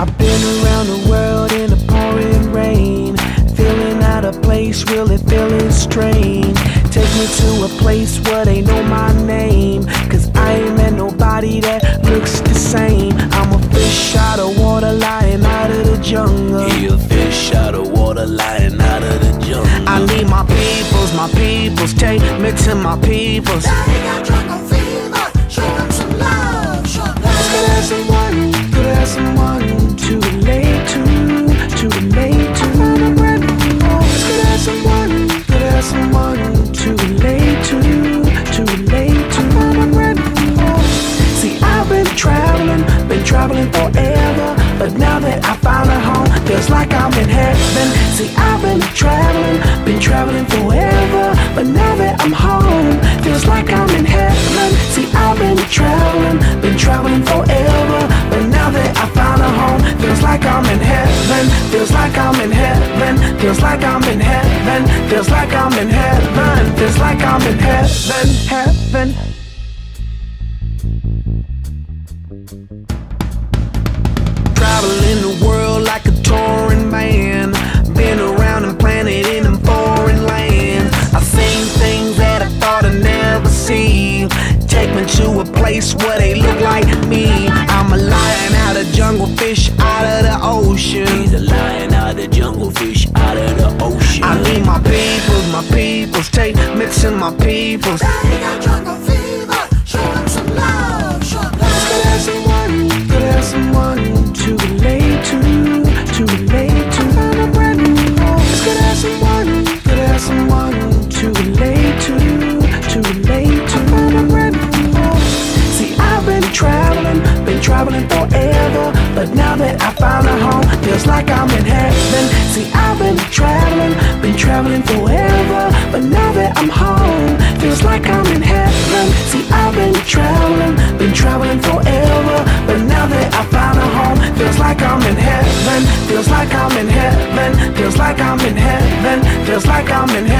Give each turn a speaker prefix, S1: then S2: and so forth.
S1: I've been around the world in the pouring rain. Feeling out of place, really feeling strange. Take me to a place where they know my name. Cause I ain't met nobody that looks the same. I'm a fish out of water, lying out of the jungle.
S2: He a fish out of water, lying out of the jungle.
S1: I need my peoples, my peoples. Take me to my peoples. To relate to, to relate to. See, I've been traveling, been traveling forever, but now that I found a home, feels like I'm in heaven. See, I've been traveling, been traveling forever, but now that I'm home, feels like I'm in heaven. See, I've been traveling, been traveling forever, but now that I found a home, feels like I'm in heaven. Feels like I'm in heaven. Feels like I'm in heaven. Feels like I'm in heaven. Feels like I'm in heaven. Heaven. Traveling the world like a touring band. Been around the planet in them foreign lands. I've seen things that I thought I'd never see. Take me to a place where they look like me. I'm a lion out of jungle, fish the ocean.
S2: He's a lion out of the jungle, fish out of the ocean.
S1: I need my peoples, my peoples. Take me to my peoples. Traveling, been traveling forever, but now that I'm home, feels like I'm in heaven. See, I've been traveling, been traveling forever, but now that I found a home, feels like I'm in heaven. Feels like I'm in heaven. Feels like I'm in heaven. Feels like I'm in heaven.